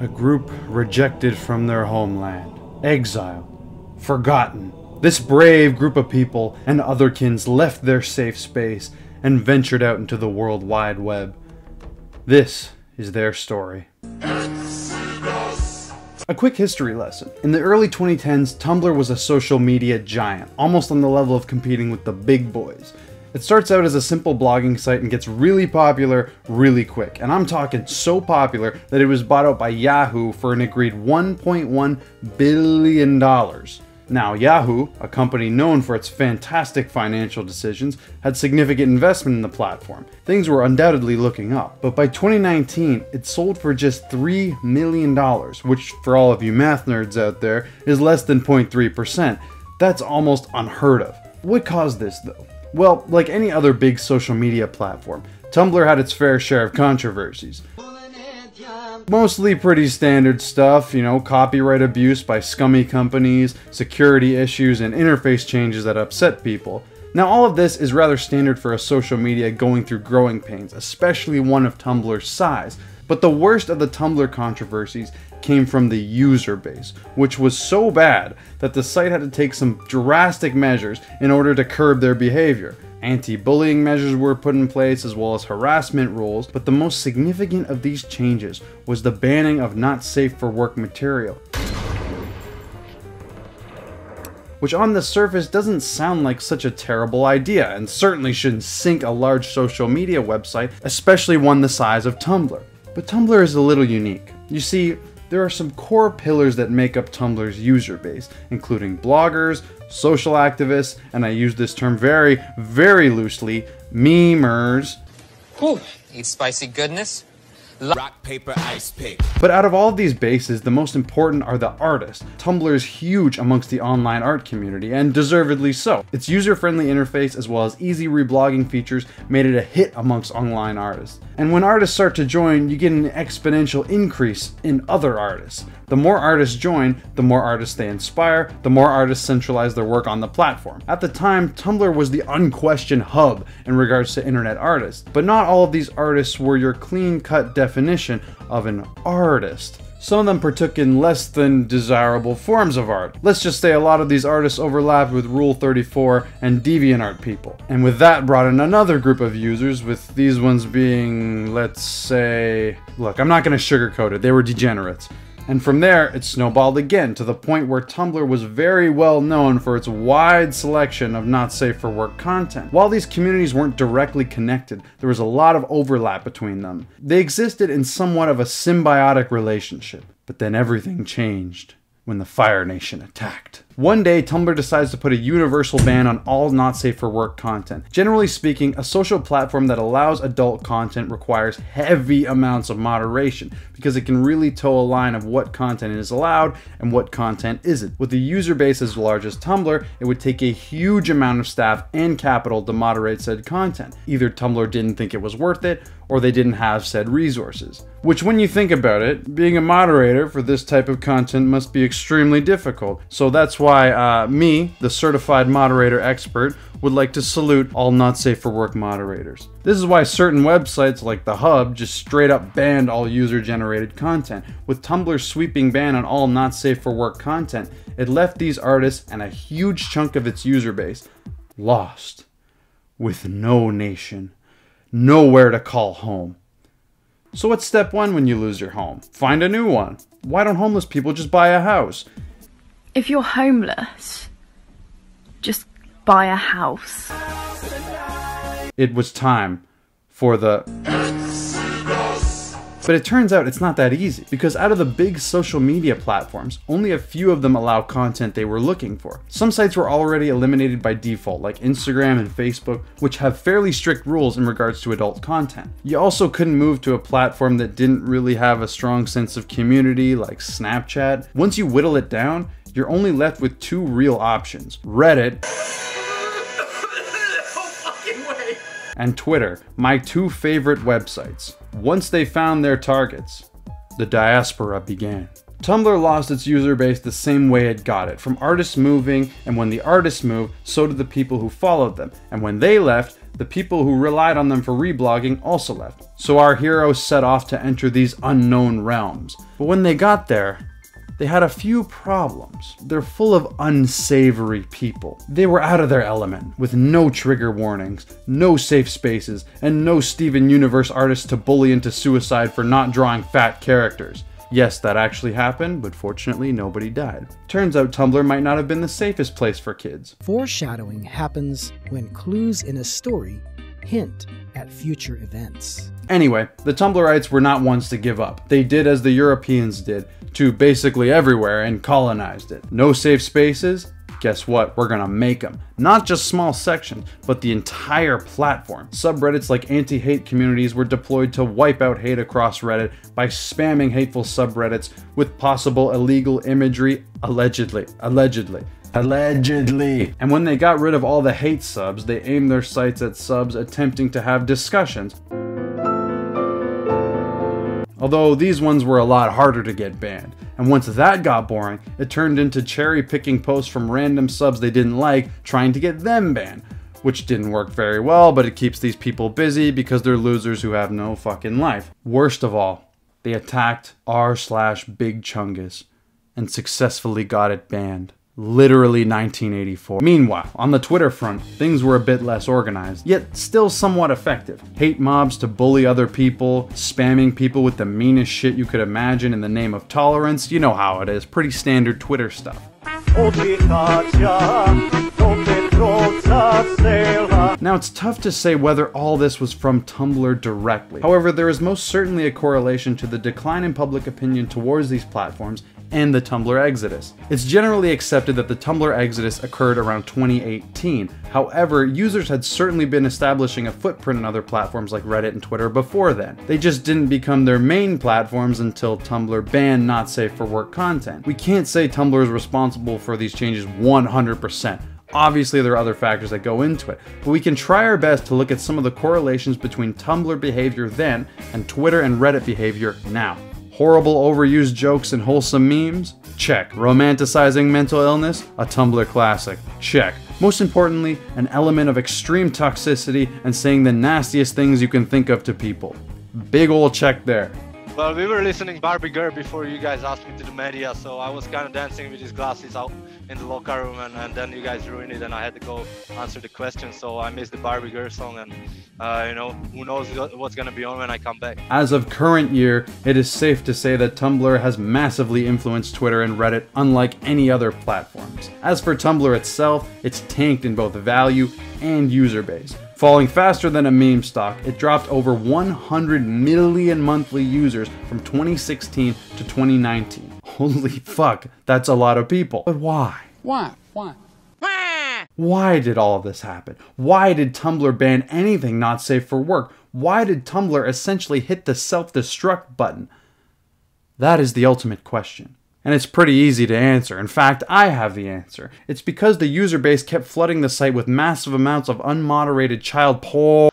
A group rejected from their homeland, exiled, forgotten. This brave group of people and otherkins left their safe space and ventured out into the World Wide Web. This is their story. A quick history lesson. In the early 2010s, Tumblr was a social media giant, almost on the level of competing with the big boys. It starts out as a simple blogging site and gets really popular really quick. And I'm talking so popular that it was bought out by Yahoo for an agreed $1.1 billion. Now, Yahoo, a company known for its fantastic financial decisions, had significant investment in the platform. Things were undoubtedly looking up, but by 2019, it sold for just $3 million, which, for all of you math nerds out there, is less than 0.3%. That's almost unheard of. What caused this, though? Well, like any other big social media platform, Tumblr had its fair share of controversies. Mostly pretty standard stuff, you know, copyright abuse by scummy companies, security issues, and interface changes that upset people. Now, all of this is rather standard for a social media going through growing pains, especially one of Tumblr's size. But the worst of the Tumblr controversies came from the user base, which was so bad that the site had to take some drastic measures in order to curb their behavior. Anti-bullying measures were put in place as well as harassment rules, but the most significant of these changes was the banning of not safe for work material. Which on the surface doesn't sound like such a terrible idea, and certainly shouldn't sink a large social media website, especially one the size of Tumblr. But Tumblr is a little unique. You see, there are some core pillars that make up Tumblr's user base, including bloggers, social activists, and I use this term very, very loosely, memers. Whew, eat spicy goodness. Rock, paper, ice pick. But out of all of these bases, the most important are the artists. Tumblr is huge amongst the online art community, and deservedly so. Its user-friendly interface as well as easy reblogging features made it a hit amongst online artists. And when artists start to join, you get an exponential increase in other artists. The more artists join, the more artists they inspire, the more artists centralize their work on the platform. At the time, Tumblr was the unquestioned hub in regards to internet artists, but not all of these artists were your clean-cut definition of an artist. Some of them partook in less than desirable forms of art. Let's just say a lot of these artists overlapped with Rule 34 and DeviantArt people. And with that brought in another group of users, with these ones being, let's say... Look, I'm not gonna sugarcoat it, they were degenerates. And from there, it snowballed again to the point where Tumblr was very well known for its wide selection of not safe for work content. While these communities weren't directly connected, there was a lot of overlap between them. They existed in somewhat of a symbiotic relationship. But then everything changed when the Fire Nation attacked. One day, Tumblr decides to put a universal ban on all not safe for work content. Generally speaking, a social platform that allows adult content requires heavy amounts of moderation because it can really toe a line of what content is allowed and what content isn't. With a user base as large as Tumblr, it would take a huge amount of staff and capital to moderate said content. Either Tumblr didn't think it was worth it, or they didn't have said resources. Which when you think about it, being a moderator for this type of content must be extremely difficult. So that's why uh, me, the certified moderator expert, would like to salute all not safe for work moderators. This is why certain websites like The Hub just straight up banned all user generated content. With Tumblr's sweeping ban on all not safe for work content, it left these artists and a huge chunk of its user base lost with no nation nowhere to call home. So what's step one when you lose your home? Find a new one. Why don't homeless people just buy a house? If you're homeless, just buy a house. It was time for the but it turns out it's not that easy, because out of the big social media platforms, only a few of them allow content they were looking for. Some sites were already eliminated by default, like Instagram and Facebook, which have fairly strict rules in regards to adult content. You also couldn't move to a platform that didn't really have a strong sense of community, like Snapchat. Once you whittle it down, you're only left with two real options Reddit and Twitter, my two favorite websites. Once they found their targets, the diaspora began. Tumblr lost its user base the same way it got it, from artists moving, and when the artists moved, so did the people who followed them, and when they left, the people who relied on them for reblogging also left. So our heroes set off to enter these unknown realms. But when they got there, they had a few problems. They're full of unsavory people. They were out of their element, with no trigger warnings, no safe spaces, and no Steven Universe artists to bully into suicide for not drawing fat characters. Yes, that actually happened, but fortunately nobody died. Turns out Tumblr might not have been the safest place for kids. Foreshadowing happens when clues in a story hint at future events. Anyway, the Tumblrites were not ones to give up. They did as the Europeans did, to basically everywhere and colonized it. No safe spaces? Guess what? We're gonna make them. Not just small sections, but the entire platform. Subreddits like anti hate communities were deployed to wipe out hate across Reddit by spamming hateful subreddits with possible illegal imagery, allegedly. Allegedly. Allegedly. And when they got rid of all the hate subs, they aimed their sights at subs attempting to have discussions. Although these ones were a lot harder to get banned. And once that got boring, it turned into cherry picking posts from random subs they didn't like, trying to get them banned. Which didn't work very well, but it keeps these people busy because they're losers who have no fucking life. Worst of all, they attacked r slash Big Chungus and successfully got it banned literally 1984. Meanwhile, on the Twitter front, things were a bit less organized, yet still somewhat effective. Hate mobs to bully other people, spamming people with the meanest shit you could imagine in the name of tolerance, you know how it is, pretty standard Twitter stuff. Now it's tough to say whether all this was from Tumblr directly. However, there is most certainly a correlation to the decline in public opinion towards these platforms and the Tumblr exodus. It's generally accepted that the Tumblr exodus occurred around 2018. However, users had certainly been establishing a footprint on other platforms like Reddit and Twitter before then. They just didn't become their main platforms until Tumblr banned not safe for work content. We can't say Tumblr is responsible for these changes 100%. Obviously, there are other factors that go into it, but we can try our best to look at some of the correlations between Tumblr behavior then and Twitter and Reddit behavior now. Horrible overused jokes and wholesome memes? Check. Romanticizing mental illness? A Tumblr classic. Check. Most importantly, an element of extreme toxicity and saying the nastiest things you can think of to people. Big ol' check there. Well, we were listening Barbie Girl before you guys asked me to the media, so I was kind of dancing with these glasses out in the locker room, and, and then you guys ruined it, and I had to go answer the question. So I missed the Barbie Girl song, and uh, you know who knows what's gonna be on when I come back. As of current year, it is safe to say that Tumblr has massively influenced Twitter and Reddit, unlike any other platforms. As for Tumblr itself, it's tanked in both value and user base. Falling faster than a meme stock, it dropped over 100 million monthly users from 2016 to 2019. Holy fuck, that's a lot of people. But why? Why? Why? Why did all of this happen? Why did Tumblr ban anything not safe for work? Why did Tumblr essentially hit the self destruct button? That is the ultimate question. And it's pretty easy to answer. In fact, I have the answer. It's because the user base kept flooding the site with massive amounts of unmoderated child porn.